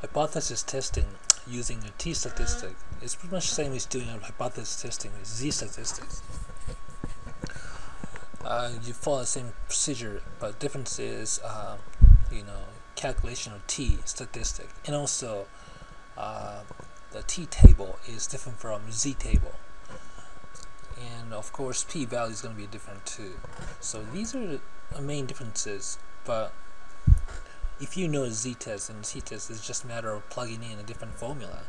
hypothesis testing using a t-statistic is pretty much the same as doing a hypothesis testing with z-statistics. Uh, you follow the same procedure, but difference is, uh, you know, calculation of t statistic, and also uh, the t table is different from z table, and of course p value is going to be different too. So these are the main differences, but if you know z-test and t-test is just a matter of plugging in a different formula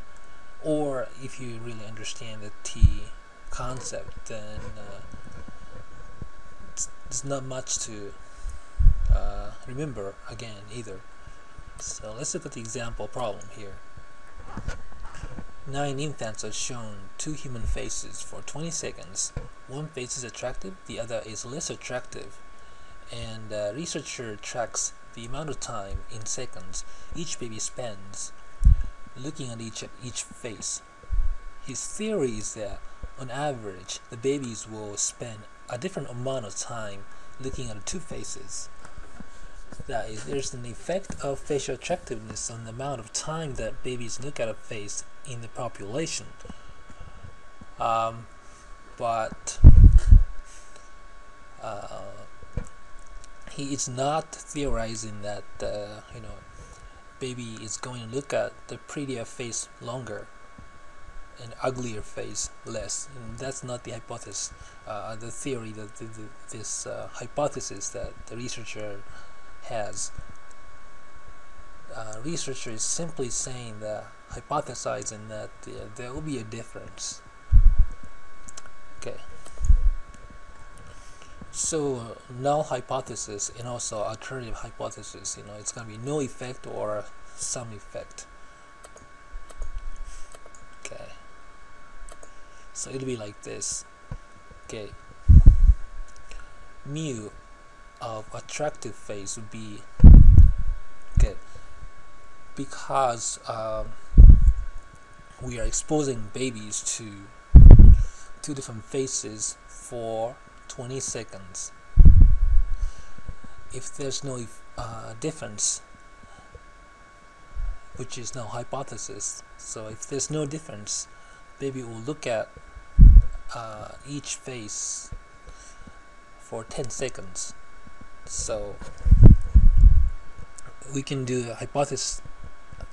or if you really understand the t concept then uh, there's not much to uh, remember again either. So let's look at the example problem here. Nine infants are shown two human faces for 20 seconds. One face is attractive the other is less attractive. And uh, researcher tracks the amount of time in seconds each baby spends looking at each each face. His theory is that on average the babies will spend a different amount of time looking at two faces. That is, there's an effect of facial attractiveness on the amount of time that babies look at a face in the population. Um, but uh, he is not theorizing that uh, you know baby is going to look at the prettier face longer and uglier face less. And that's not the hypothesis. Uh, the theory that the, the, this uh, hypothesis that the researcher has. Uh, researcher is simply saying that hypothesizing that there will be a difference. Okay so null hypothesis and also alternative hypothesis you know it's going to be no effect or some effect. Okay. So it'll be like this. Okay. Mu of attractive face would be okay because um, we are exposing babies to two different faces for 20 seconds. If there's no uh, difference, which is no hypothesis, so if there's no difference, baby will look at uh, each face for 10 seconds. So we can do a hypothesis,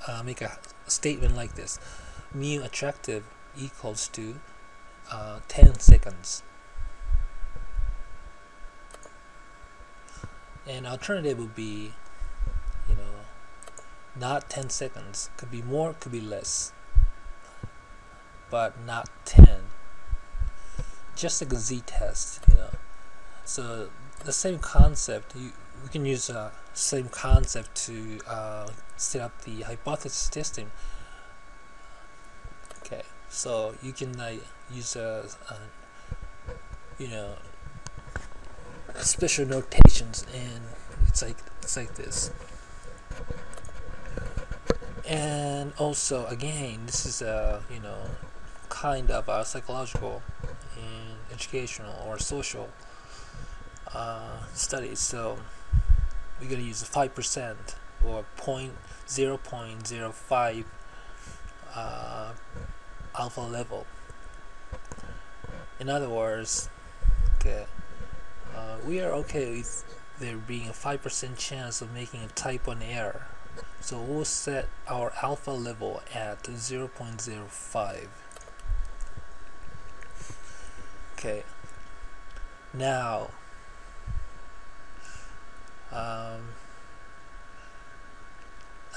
uh, make a statement like this: mu attractive equals to uh, 10 seconds. An alternative would be, you know, not 10 seconds. Could be more, could be less. But not 10. Just like a z-test, you know. So the same concept, you, we can use the uh, same concept to uh, set up the hypothesis testing. Okay, so you can uh, use a, a you know special notations and it's like it's like this. And also again this is a you know kind of a psychological and educational or social uh, studies so we're to use 5% or point 0 0.05 uh, alpha level. In other words okay uh, we are okay with there being a 5% chance of making a type 1 error. So we'll set our alpha level at 0.05. Okay. Now, um,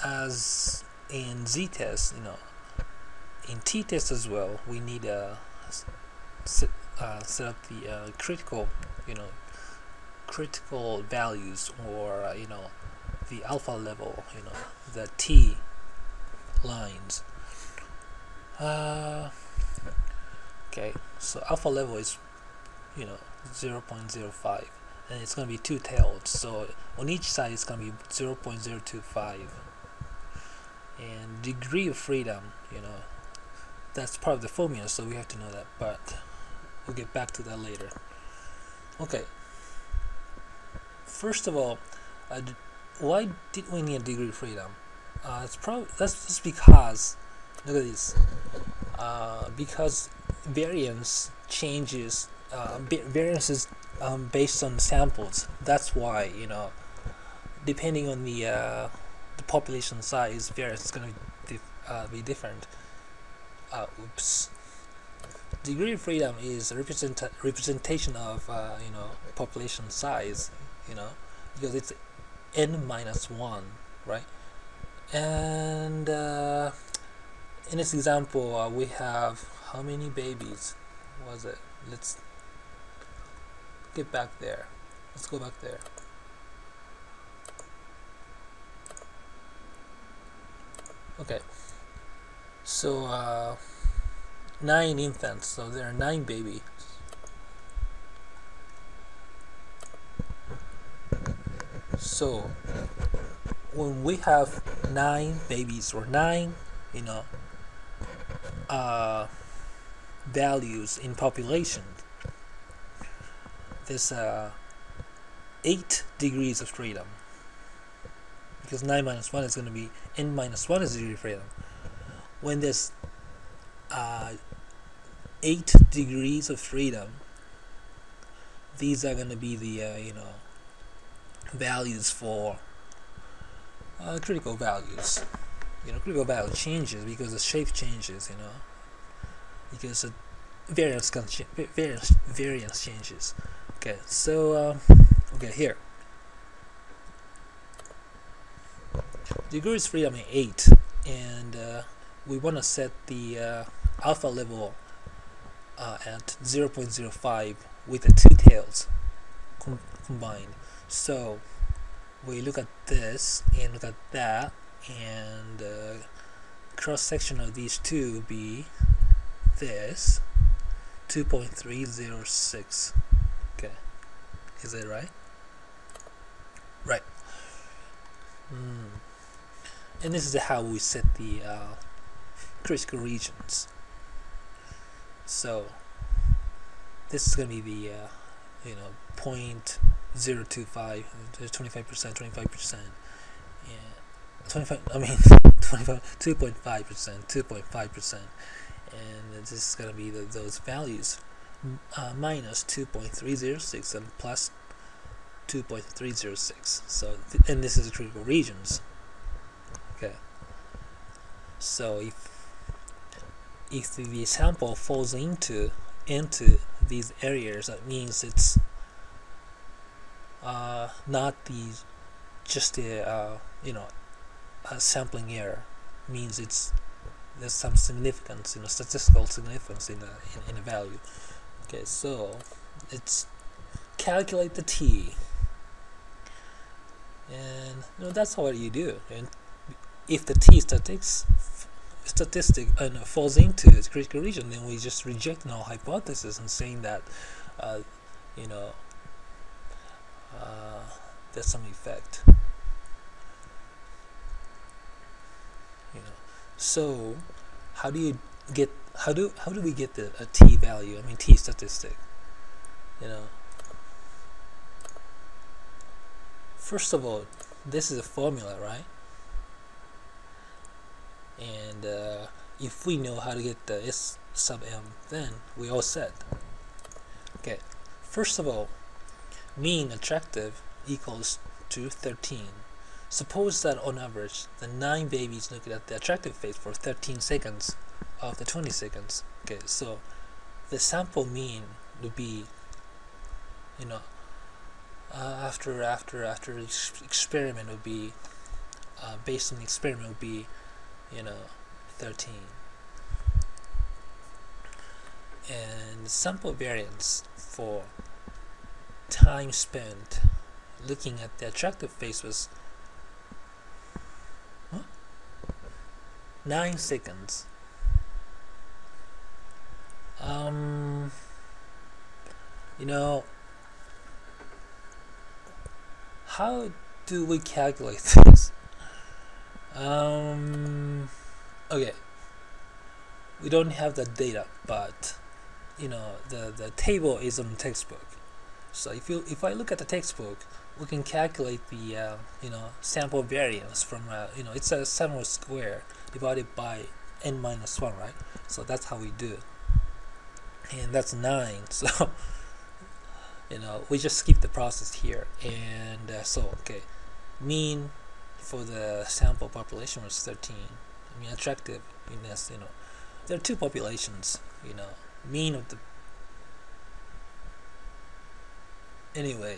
as in z-test, you know, in t-test as well, we need a set, uh, set up the uh, critical, you know, critical values or uh, you know the alpha level you know the T lines. Uh, okay so alpha level is you know 0.05 and it's going to be two-tailed so on each side it's going to be 0.025 and degree of freedom you know that's part of the formula so we have to know that but we'll get back to that later. Okay first of all, uh, why did we need degree freedom? uh, it's probably that's just because look at this. Uh, because variance changes uh, variances um, based on samples. That's why you know depending on the uh, the population size variance is going to dif uh, be different. Uh, oops. Degree of freedom is a represent representation of uh, you know population size you know because it's n minus 1 right? And uh, in this example uh, we have how many babies was it? Let's get back there. Let's go back there. Okay. So uh, nine infants. So there are nine babies so when we have nine babies or nine you know uh, values in population there's uh, eight degrees of freedom. Because 9 minus 1 is going to be n minus 1 is degree of freedom. When there's uh, 8 degrees of freedom these are going to be the uh, you know values for uh, critical values. You know critical value changes because the shape changes you know. Because the variance can variance variance changes. Okay so uh, okay here. Degrees freedom is 8 and uh, we want to set the uh, alpha level uh, at 0.05 with the two tails com combined so we look at this and look at that and uh, cross section of these two be this 2.306 okay. Is that right? Right. Mm. and this is how we set the uh, critical regions. So this is going to be the uh, you know point 0.025 25 percent 25 percent. Yeah. 25 I mean 25 2.5 percent 2.5 percent. And this is going to be the, those values. Uh, minus 2.306 and plus 2.306 so th and this is the critical regions. Okay. So if if the sample falls into into these areas that means it's uh, not the just a uh, you know a sampling error means it's there's some significance you know statistical significance in a in, in value. Okay so it's calculate the t. And you know that's what you do. And if the t statistics statistic uh, falls into its critical region then we just reject null hypothesis and saying that uh, you know there's some effect. You know. So how do you get how do how do we get the a t value? I mean t statistic. You know. First of all this is a formula right? And uh, if we know how to get the s sub m then we all set. Okay. First of all mean attractive equals to 13. Suppose that on average, the 9 babies look at the attractive phase for 13 seconds of the 20 seconds. Okay, so the sample mean would be, you know, uh, after after after experiment would be, uh, based on the experiment would be, you know, 13. And sample variance for time spent looking at the attractive face was? 9 seconds. Um you know how do we calculate this? Um okay. We don't have the data but you know the the table is on the textbook. So if you if I look at the textbook, we can calculate the uh, you know sample variance from uh, you know it's a sample square divided by n minus one, right? So that's how we do. And that's nine. So you know we just skip the process here, and uh, so okay, mean for the sample population was 13. I mean attractiveness, you know, there are two populations. You know, mean of the anyway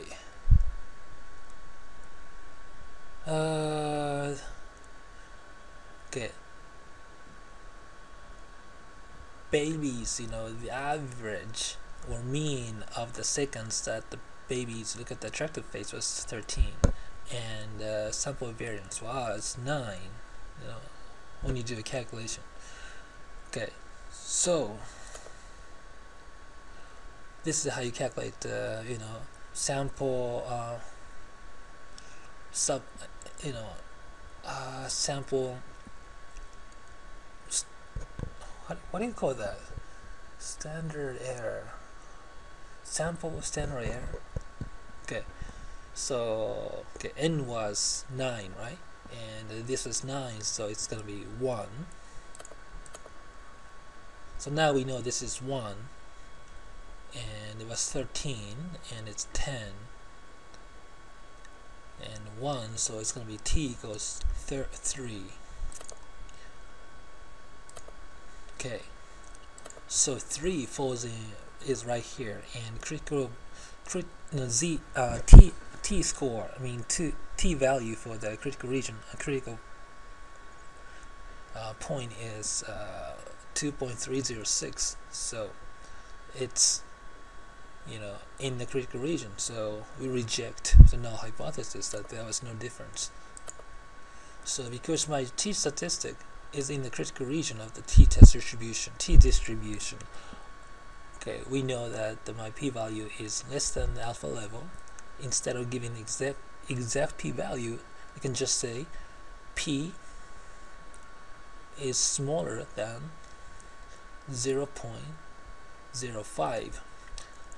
uh okay babies you know the average or mean of the seconds that the babies look at the attractive face was 13 and uh, sample variance was 9 you know when you do the calculation. Okay so this is how you calculate uh, you know sample uh, sub you know uh, sample what, what do you call that? Standard error. Sample standard error. Okay. So okay n was 9 right? And this was 9 so it's gonna be 1 so now we know this is 1 and it was 13 and it's 10 and 1 so it's going to be t equals 3 okay. So 3 falls in is right here and critical crit, no, z uh, t t score I mean t, t value for the critical region a critical uh, point is uh, 2.306 so it's you know, in the critical region. So we reject the null hypothesis that there was no difference. So because my t statistic is in the critical region of the t-test distribution, t-distribution, okay, we know that the, my p-value is less than the alpha level. Instead of giving exact exact p-value, you can just say p is smaller than 0 0.05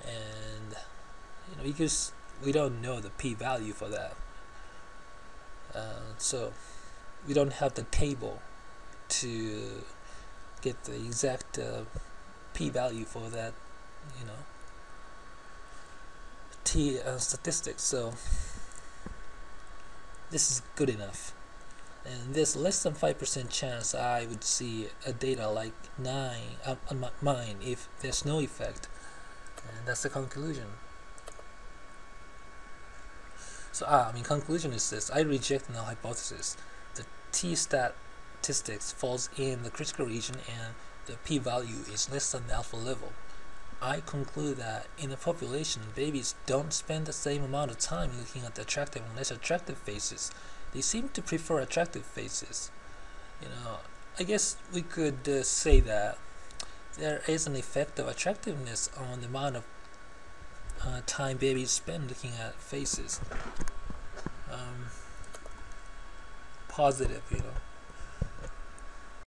and you know because we don't know the p-value for that. Uh, so we don't have the table to get the exact uh, p-value for that you know. T uh, statistics so this is good enough. And there's less than 5% chance I would see a data like 9 uh, on mine if there's no effect and that's the conclusion. So ah, I mean conclusion is this. I reject null hypothesis. The t statistics falls in the critical region and the p-value is less than the alpha level. I conclude that in a population babies don't spend the same amount of time looking at the attractive and less attractive faces. They seem to prefer attractive faces. You know I guess we could uh, say that there is an effect of attractiveness on the amount of uh, time babies spend looking at faces. Um, positive, you know.